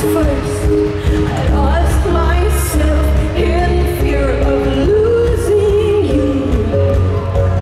first.